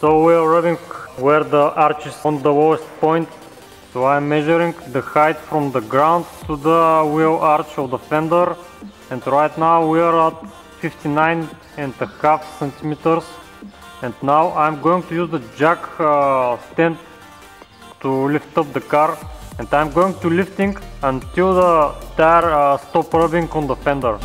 So we are running where the arch is on the lowest point. So I'm measuring the height from the ground to the wheel arch of the fender. And right now we are at 59 and a half centimeters. And now I'm going to use the jack uh, stand to lift up the car. And I'm going to lifting until the tire uh, stop rubbing on the fender.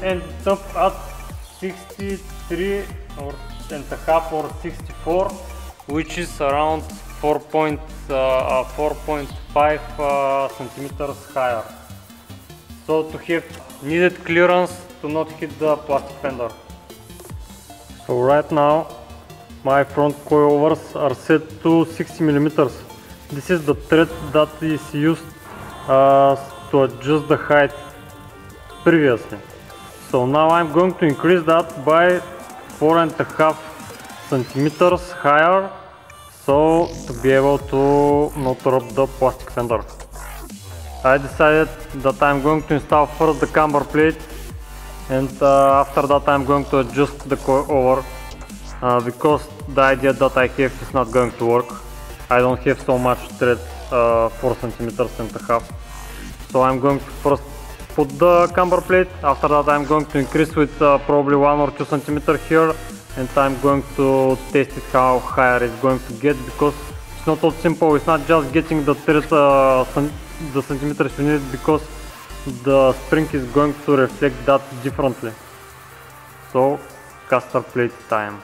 So top at 63 or and a half or 64 which is around 4.4.5 uh, uh, centimeters higher. So to have needed clearance to not hit the plastic fender. So right now my front coilovers are set to 60 millimeters. This is the thread that is used uh, to adjust the height previously. So now I'm going to increase that by four and a half centimeters higher so to be able to not rub the plastic fender. I decided that I'm going to install first the camber plate and uh, after that I'm going to adjust the coilover uh, because the idea that I have is not going to work. I don't have so much thread, uh, 4 centimeters and a half. So I'm going to first put the camber plate. After that I'm going to increase with uh, probably 1 or 2 centimeter here and I'm going to test it how higher it's going to get because it's not all simple. It's not just getting the thread uh, the centimeters you need because the spring is going to reflect that differently. So caster plate time.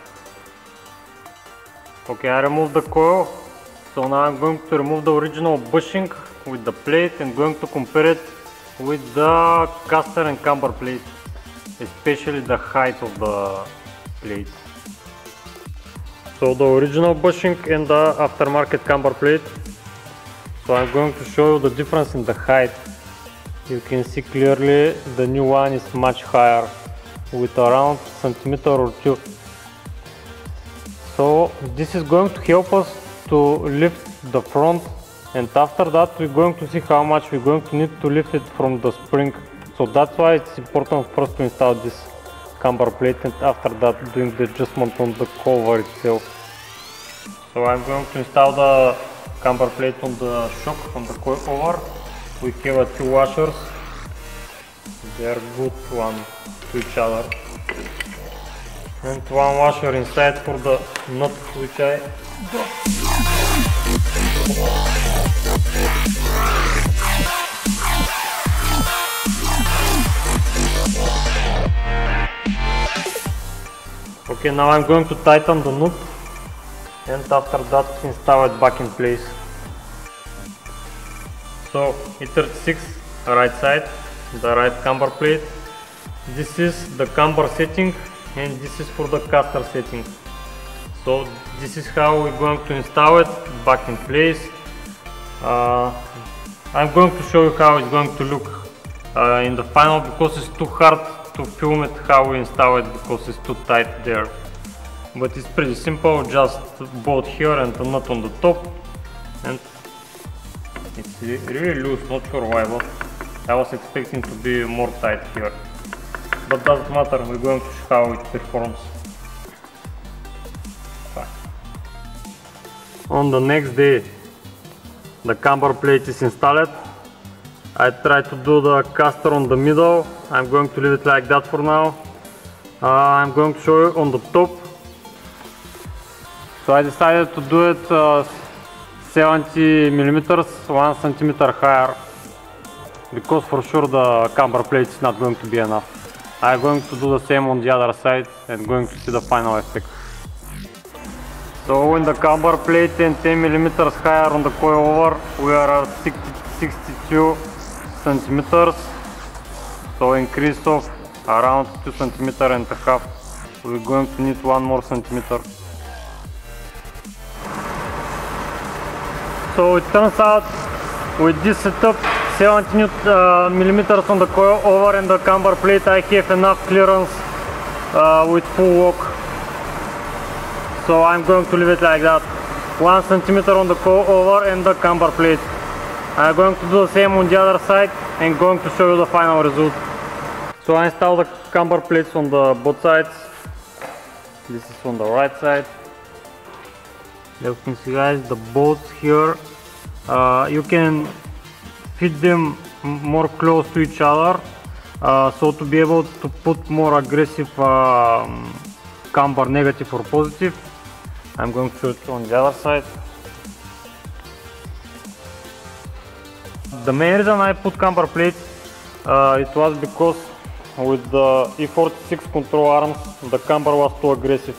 Okay, I removed the coil. So now I'm going to remove the original bushing with the plate and going to compare it with the caster and camber plate, especially the height of the plate. So the original bushing and the aftermarket camber plate. So I'm going to show you the difference in the height. You can see clearly the new one is much higher with around centimeter or two. So this is going to help us to lift the front and after that we're going to see how much we're going to need to lift it from the spring so that's why it's important first to install this camber plate and after that doing the adjustment on the cover itself so I'm going to install the camber plate on the shock on the cover we have two washers they are good one to each other and one washer inside for the nut which I Okay, now I'm going to tighten the nut and after that install it back in place. So E36 right side, the right camber plate. This is the camber setting and this is for the caster setting. So this is how we're going to install it back in place. Uh, I'm going to show you how it's going to look uh, in the final because it's too hard to film it how we install it because it's too tight there. But it's pretty simple, just bolt here and a nut on the top and it's really loose, not sure why, but I was expecting to be more tight here. But doesn't matter, we're going to see how it performs. On the next day, the camber plate is installed. I try to do the caster on the middle. I'm going to leave it like that for now. Uh, I'm going to show you on the top. So I decided to do it uh, 70 millimeters, 1 centimeter higher because for sure the camber plate is not going to be enough. I'm going to do the same on the other side and going to see the final effect. So when the camber plate and 10 millimeters higher on the coilover, we are at 62 centimeters. So increase of around 2 centimeter and a half. We're going to need one more centimeter. So it turns out with this setup 70 uh, millimeters on the coilover and the camber plate I have enough clearance uh, with full lock so I'm going to leave it like that 1 centimeter on the coilover and the camber plate I'm going to do the same on the other side and going to show you the final result. So I installed the camber plates on the both sides. This is on the right side. You can see guys the bolts here. Uh, you can fit them more close to each other uh, so to be able to put more aggressive um, camber negative or positive I'm going to on the other side. The main reason I put camber plate, uh, it was because with the E46 control arms the camber was too aggressive.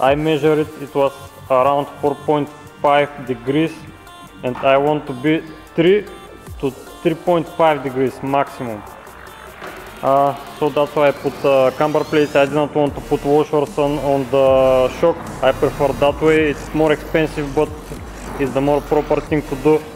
I measured it, it was around 4.5 degrees and I want to be 3 to 3.5 degrees maximum uh, so that's why I put uh, camber plates I didn't want to put washers on, on the shock. I prefer that way. It's more expensive but it's the more proper thing to do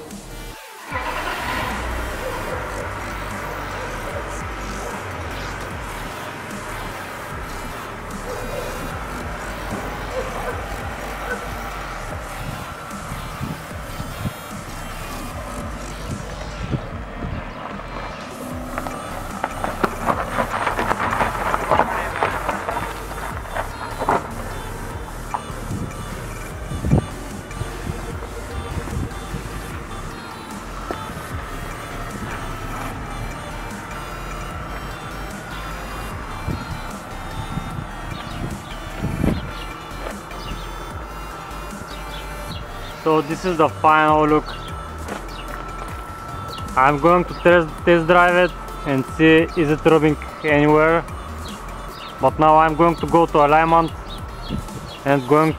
so this is the final look. I'm going to test, test drive it and see is it rubbing anywhere. But now I'm going to go to alignment and going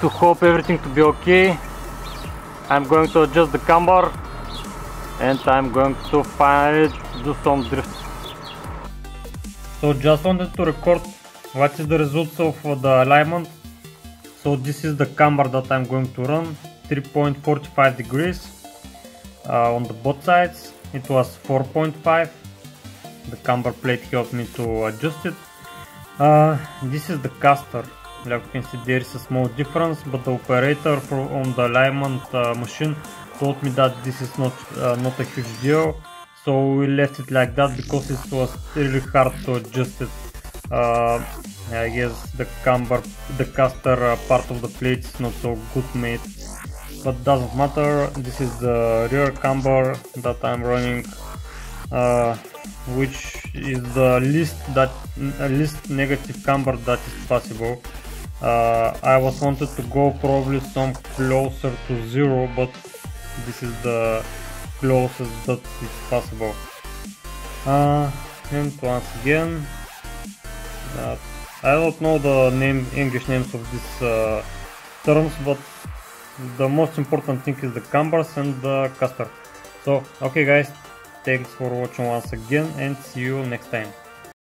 to hope everything to be okay. I'm going to adjust the camber and I'm going to finally do some drift. So just wanted to record what is the results of the alignment so this is the camber that I'm going to run. 3.45 degrees uh, on the both sides. It was 4.5 the camber plate helped me to adjust it. Uh, this is the caster. Like you can see there is a small difference but the operator on the alignment uh, machine told me that this is not uh, not a huge deal. So we left it like that because it was really hard to adjust it uh, I guess the camber, the caster uh, part of the plate is not so good made, but doesn't matter. This is the rear camber that I'm running, uh, which is the least that uh, least negative camber that is possible. Uh, I was wanted to go probably some closer to zero, but this is the closest that is possible. Uh, and once again, uh, I don't know the name English names of these uh, terms, but the most important thing is the cambers and the caster. So, okay guys, thanks for watching once again and see you next time.